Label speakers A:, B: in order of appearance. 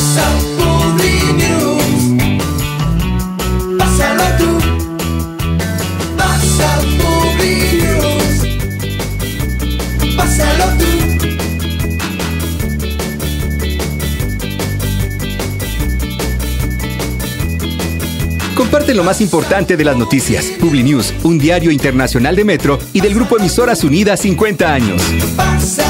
A: Pasa News. Pásalo tú. Pasa Publi News. Pásalo tú.
B: Comparte lo más importante de las noticias. Publinews, un diario internacional de Metro y del grupo Emisoras Unidas 50 años.
A: Pasa